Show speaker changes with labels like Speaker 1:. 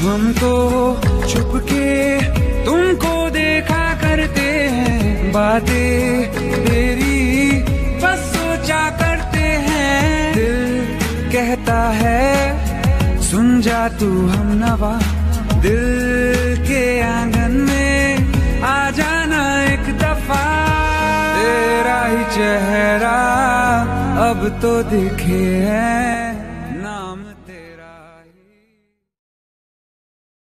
Speaker 1: हम तो तुमको देखा करते हैं बातें तेरी, बस सोचा करते हैं। दिल कहता है, सुन जा तू हम नवा। दिल के आँगन में आ जाना एक दफ़ा। तेरा ही चेहरा अब तो दिखे है नाम तेरा।